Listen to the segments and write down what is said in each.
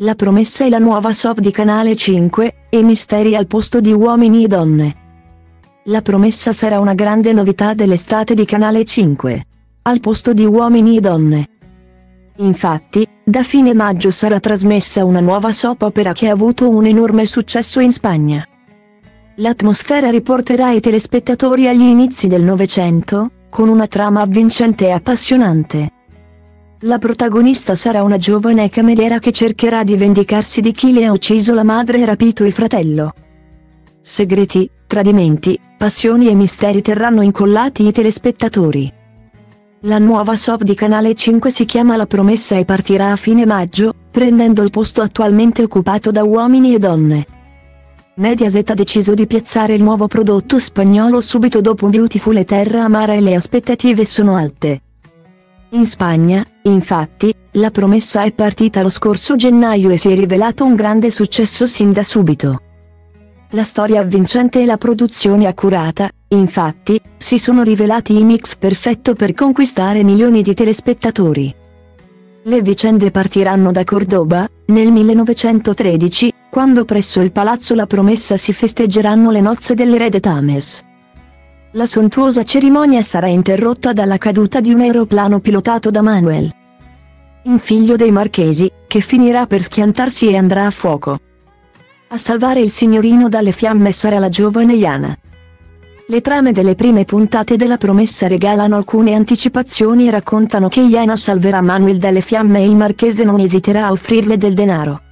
La promessa è la nuova soap di Canale 5, e misteri al posto di uomini e donne. La promessa sarà una grande novità dell'estate di Canale 5. Al posto di uomini e donne. Infatti, da fine maggio sarà trasmessa una nuova soap opera che ha avuto un enorme successo in Spagna. L'atmosfera riporterà i telespettatori agli inizi del Novecento, con una trama avvincente e appassionante. La protagonista sarà una giovane cameriera che cercherà di vendicarsi di chi le ha ucciso la madre e rapito il fratello. Segreti, tradimenti, passioni e misteri terranno incollati i telespettatori. La nuova soap di Canale 5 si chiama La Promessa e partirà a fine maggio, prendendo il posto attualmente occupato da uomini e donne. Mediaset ha deciso di piazzare il nuovo prodotto spagnolo subito dopo Beautiful e Terra Amara e le aspettative sono alte. In Spagna, infatti, la promessa è partita lo scorso gennaio e si è rivelato un grande successo sin da subito. La storia avvincente e la produzione accurata, infatti, si sono rivelati il mix perfetto per conquistare milioni di telespettatori. Le vicende partiranno da Cordoba, nel 1913, quando presso il Palazzo La Promessa si festeggeranno le nozze dell'erede Tames. La sontuosa cerimonia sarà interrotta dalla caduta di un aeroplano pilotato da Manuel. Un figlio dei marchesi, che finirà per schiantarsi e andrà a fuoco. A salvare il signorino dalle fiamme sarà la giovane Iana. Le trame delle prime puntate della promessa regalano alcune anticipazioni e raccontano che Iana salverà Manuel dalle fiamme e il marchese non esiterà a offrirle del denaro.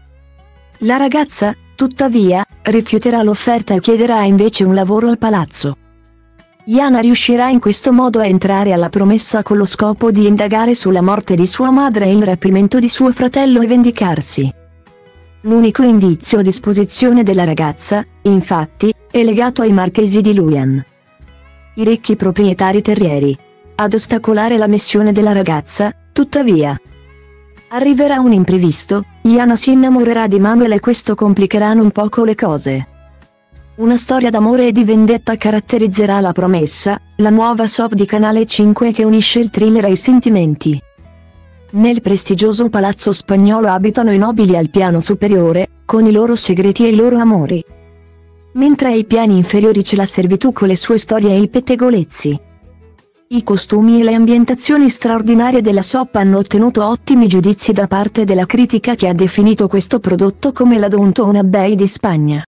La ragazza, tuttavia, rifiuterà l'offerta e chiederà invece un lavoro al palazzo. Iana riuscirà in questo modo a entrare alla promessa con lo scopo di indagare sulla morte di sua madre e il rapimento di suo fratello e vendicarsi. L'unico indizio a disposizione della ragazza, infatti, è legato ai marchesi di Luyan. I ricchi proprietari terrieri. Ad ostacolare la missione della ragazza, tuttavia. Arriverà un imprevisto, Iana si innamorerà di Manuel e questo complicherà un poco le cose. Una storia d'amore e di vendetta caratterizzerà La Promessa, la nuova soap di Canale 5 che unisce il thriller ai sentimenti. Nel prestigioso palazzo spagnolo abitano i nobili al piano superiore, con i loro segreti e i loro amori. Mentre ai piani inferiori c'è la servitù con le sue storie e i pettegolezzi. I costumi e le ambientazioni straordinarie della soap hanno ottenuto ottimi giudizi da parte della critica che ha definito questo prodotto come la Downton Abbey di Spagna.